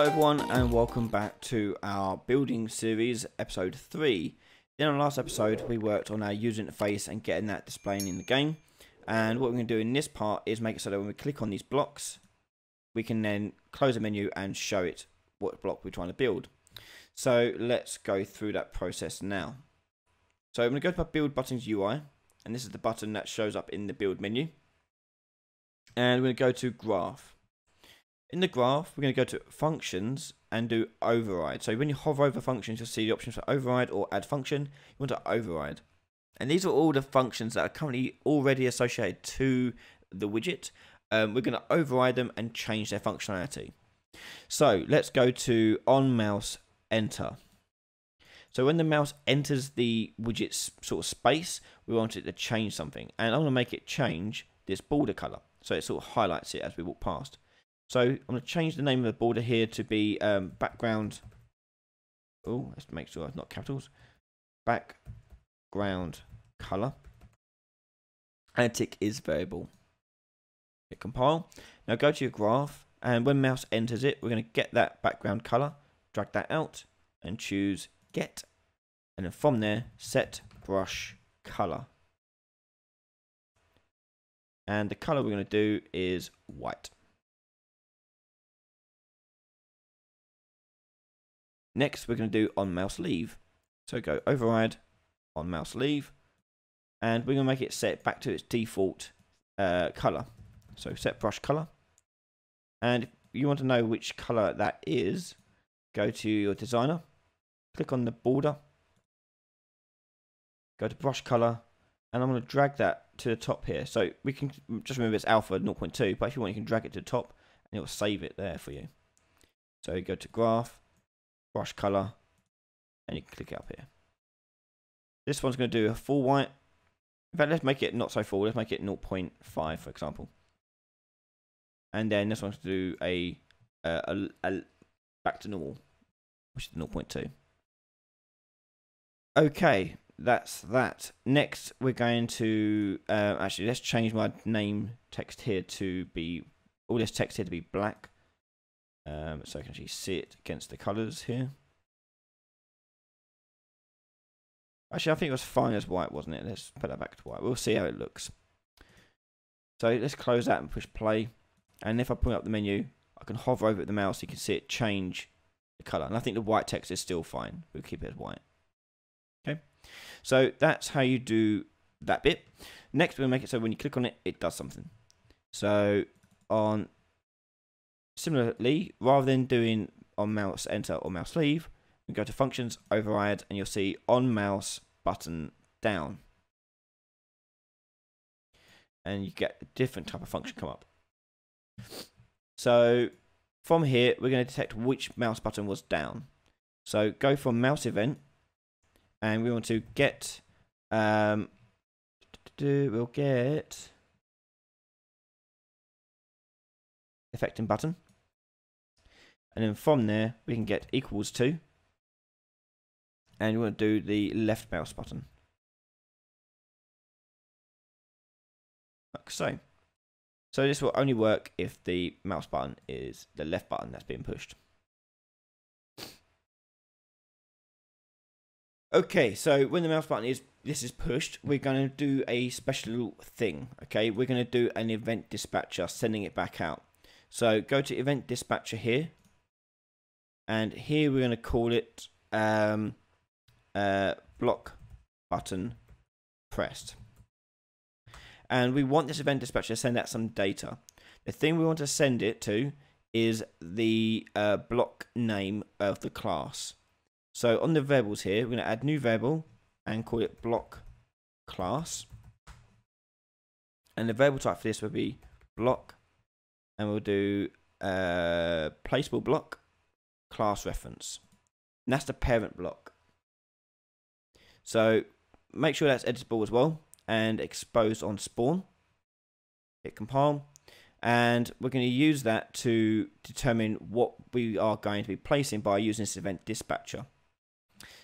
Hello everyone and welcome back to our building series episode 3. In our last episode we worked on our user interface and getting that displaying in the game and what we're going to do in this part is make it so that when we click on these blocks we can then close the menu and show it what block we're trying to build. So let's go through that process now. So I'm going to go to my build buttons UI and this is the button that shows up in the build menu and we're going to go to graph in the graph, we're going to go to functions and do override. So when you hover over functions, you'll see the options for override or add function. You want to override. And these are all the functions that are currently already associated to the widget. Um, we're going to override them and change their functionality. So let's go to on mouse enter. So when the mouse enters the widget's sort of space, we want it to change something. And I'm going to make it change this border color. So it sort of highlights it as we walk past. So I'm going to change the name of the border here to be um, background. Oh, let's make sure it's not capitals. Background color. And tick is variable. Hit compile. Now go to your graph, and when mouse enters it, we're going to get that background color, drag that out, and choose get. And then from there, set brush color. And the color we're going to do is white. Next, we're going to do on mouse leave. So go override on mouse leave, and we're going to make it set back to its default uh, color. So set brush color, and if you want to know which color that is, go to your designer, click on the border, go to brush color, and I'm going to drag that to the top here. So we can just remember it's alpha 0.2, but if you want, you can drag it to the top, and it will save it there for you. So you go to graph, brush color, and you can click it up here. This one's going to do a full white. In fact, let's make it not so full. Let's make it 0.5, for example. And then this one's to do a, a, a back to normal, which is 0.2. Okay, that's that. Next, we're going to uh, actually let's change my name text here to be all this text here to be black. Um, so I can actually see it against the colours here. Actually, I think it was fine as white, wasn't it? Let's put that back to white. We'll see how it looks. So let's close that and push play. And if I point up the menu, I can hover over the mouse. So you can see it change the colour. And I think the white text is still fine. We'll keep it as white. Okay. So that's how you do that bit. Next, we'll make it so when you click on it, it does something. So on Similarly, rather than doing on mouse enter or mouse leave, we go to functions, override, and you'll see on mouse button down. And you get a different type of function come up. So from here, we're going to detect which mouse button was down. So go from mouse event, and we want to get, um, we'll get affecting button. And then from there, we can get equals to. And we want to do the left mouse button. Like so. So this will only work if the mouse button is the left button that's being pushed. Okay, so when the mouse button is this is pushed, we're going to do a special thing. Okay, we're going to do an event dispatcher, sending it back out. So go to event dispatcher here, and here we're going to call it um, uh, block button pressed. And we want this event dispatcher to send out some data. The thing we want to send it to is the uh, block name of the class. So on the variables here, we're going to add new variable and call it block class. And the variable type for this will be block, and we'll do uh, placeable block class reference. And that's the parent block. So make sure that's editable as well and exposed on spawn. Hit compile. And we're going to use that to determine what we are going to be placing by using this event dispatcher.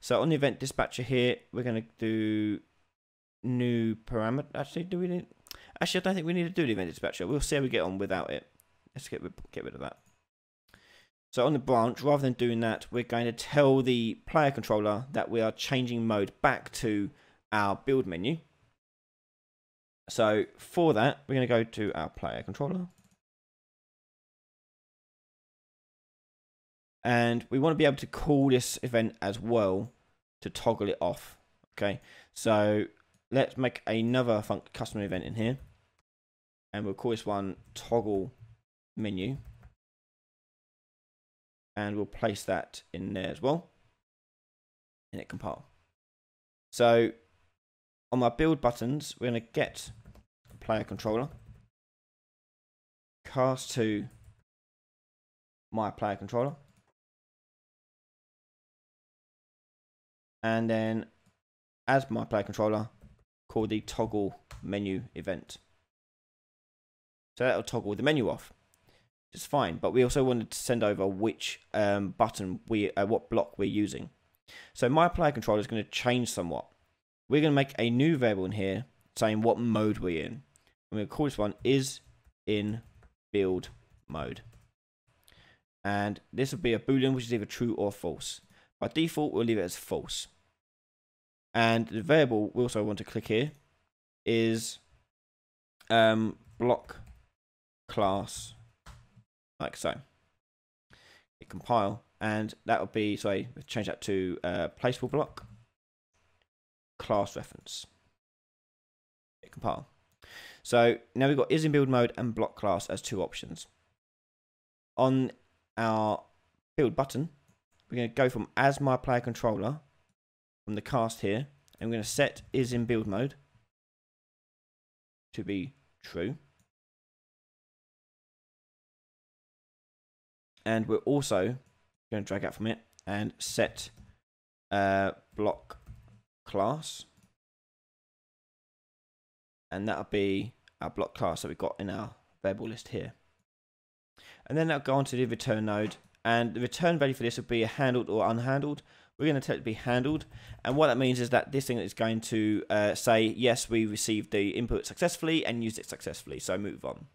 So on the event dispatcher here, we're going to do new parameter. Actually, do we need? Actually, I don't think we need to do the event dispatcher. We'll see how we get on without it. Let's get get rid of that. So on the branch, rather than doing that, we're going to tell the player controller that we are changing mode back to our build menu. So for that, we're going to go to our player controller. And we want to be able to call this event as well to toggle it off. Okay, so let's make another custom event in here. And we'll call this one toggle menu. And we'll place that in there as well. And it compile. So on my build buttons, we're going to get player controller, cast to my player controller, and then as my player controller, call the toggle menu event. So that'll toggle the menu off. It's fine, but we also wanted to send over which um, button we, uh, what block we're using. So my player controller is going to change somewhat. We're going to make a new variable in here saying what mode we're in. I'm going to call this one is in build mode. And this will be a boolean which is either true or false. By default, we'll leave it as false. And the variable we also want to click here is um, block class like so. Hit compile, and that would be, sorry, change that to uh, placeable block class reference. Hit compile. So now we've got is in build mode and block class as two options. On our build button, we're going to go from as my player controller from the cast here, and we're going to set is in build mode to be true. And we're also going to drag out from it and set uh, block class. And that'll be our block class that we've got in our variable list here. And then that'll go on to the return node. And the return value for this will be a handled or unhandled. We're going to tell it to be handled. And what that means is that this thing is going to uh, say, yes, we received the input successfully and used it successfully. So move on.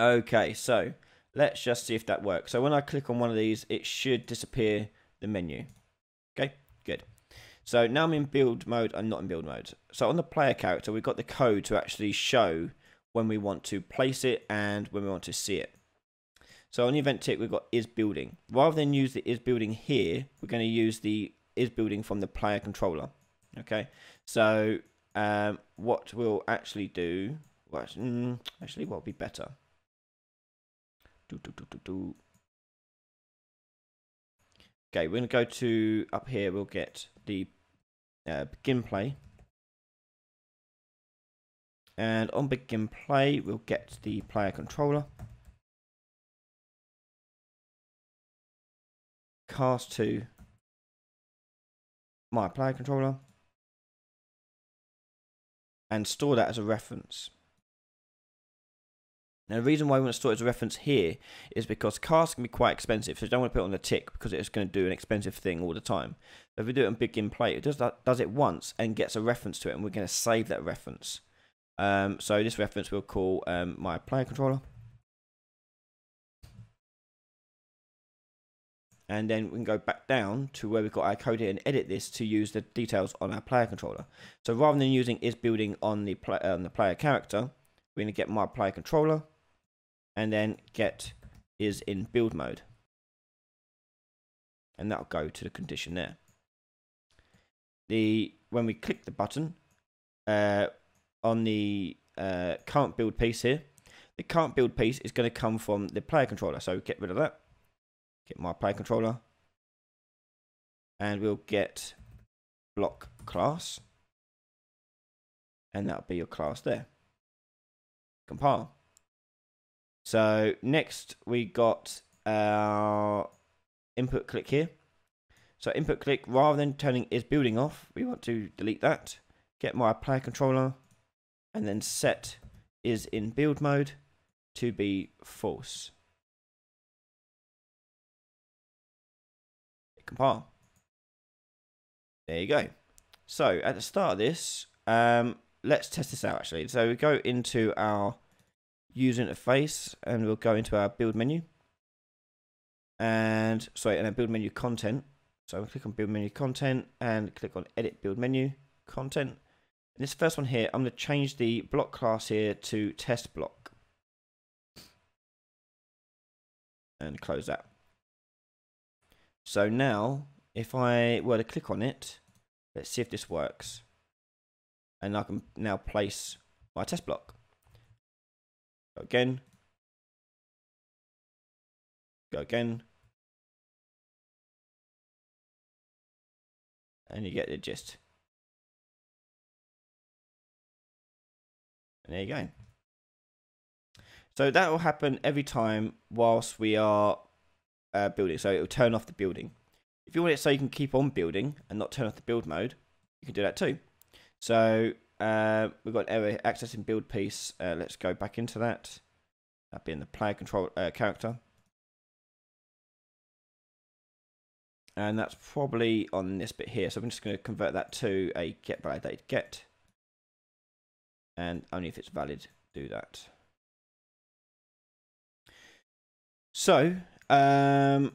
Okay, so let's just see if that works. So when I click on one of these, it should disappear the menu. Okay, good. So now I'm in build mode, I'm not in build mode. So on the player character, we've got the code to actually show when we want to place it and when we want to see it. So on the event tick, we've got is building. Rather than use the is building here, we're going to use the is building from the player controller. Okay, so um, what we'll actually do, well, mm, actually, what would be better? Do, do, do, do, do. Okay, we're going to go to up here. We'll get the uh, begin play. And on begin play, we'll get the player controller. Cast to my player controller. And store that as a reference. Now, the reason why we want to store it as a reference here is because casts can be quite expensive, so you don't want to put it on the tick because it's going to do an expensive thing all the time. But if we do it on begin play, it does that, does it once and gets a reference to it, and we're going to save that reference. Um, so this reference we'll call um, my player controller. And then we can go back down to where we've got our code here and edit this to use the details on our player controller. So rather than using is building on the, play, on the player character, we're going to get my player controller and then get is in build mode. And that'll go to the condition there. The When we click the button uh, on the uh, current build piece here, the current build piece is going to come from the player controller. So get rid of that. Get my player controller. And we'll get block class. And that'll be your class there. Compile. So next we got our input click here. So input click, rather than turning is building off, we want to delete that. Get my player controller and then set is in build mode to be false. Compile. There you go. So at the start of this, um, let's test this out actually. So we go into our user interface and we'll go into our build menu. And sorry, and then build menu content. So we'll click on build menu content and click on edit build menu content. And this first one here, I'm going to change the block class here to test block. And close that. So now, if I were to click on it, let's see if this works. And I can now place my test block. Go again. Go again. And you get the gist. And there you go. So that will happen every time whilst we are uh, building. So it will turn off the building. If you want it so you can keep on building and not turn off the build mode, you can do that too. So uh, we've got an error accessing build piece. Uh, let's go back into that. That being the player control uh, character. And that's probably on this bit here. So I'm just going to convert that to a get validated get. And only if it's valid, do that. So, um,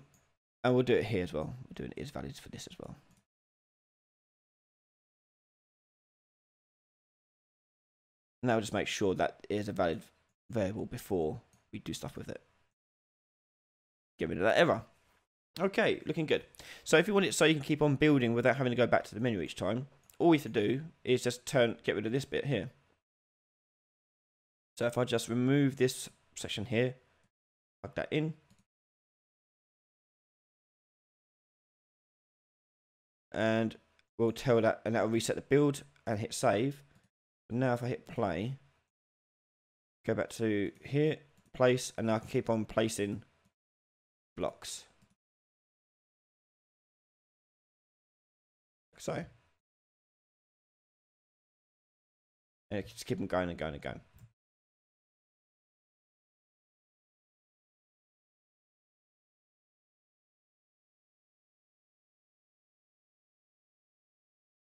and we'll do it here as well. We're doing is valid for this as well. And that will just make sure that is a valid variable before we do stuff with it. Get rid of that error. Okay, looking good. So if you want it so you can keep on building without having to go back to the menu each time, all you have to do is just turn get rid of this bit here. So if I just remove this section here, plug that in, and we'll tell that, and that will reset the build and hit save. Now if I hit play, go back to here, place, and I can keep on placing blocks. So, and just keep them going and going and going.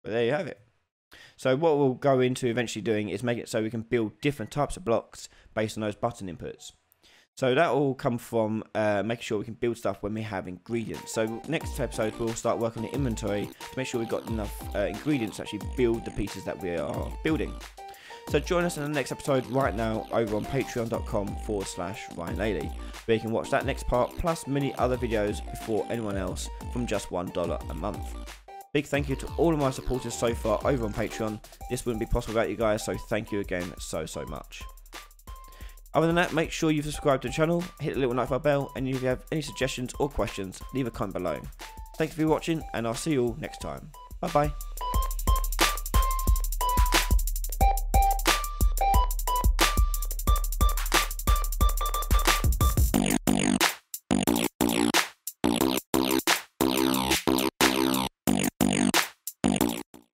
But there you have it. So what we'll go into eventually doing is make it so we can build different types of blocks based on those button inputs. So that will come from uh, making sure we can build stuff when we have ingredients. So next episode we'll start working on the inventory to make sure we've got enough uh, ingredients to actually build the pieces that we are building. So join us in the next episode right now over on patreon.com forward slash Ryan Laley, where you can watch that next part plus many other videos before anyone else from just $1 a month. Big thank you to all of my supporters so far over on Patreon. This wouldn't be possible without you guys, so thank you again so, so much. Other than that, make sure you've subscribed to the channel, hit the little notify bell, and if you have any suggestions or questions, leave a comment below. Thank you for watching, and I'll see you all next time. Bye bye.